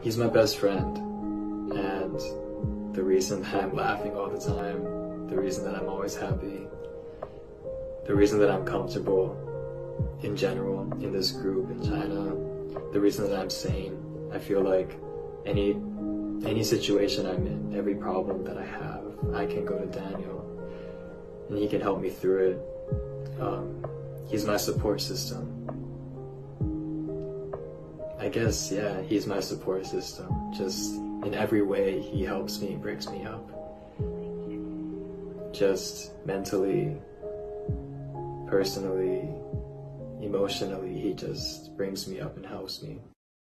He's my best friend, and the reason that I'm laughing all the time, the reason that I'm always happy, the reason that I'm comfortable in general in this group in China, the reason that I'm sane. I feel like any any situation I'm in, every problem that I have, I can go to Daniel, and he can help me through it. Um, he's my support system. I guess, yeah, he's my support system. Just in every way, he helps me, breaks me up. Just mentally, personally, emotionally, he just brings me up and helps me.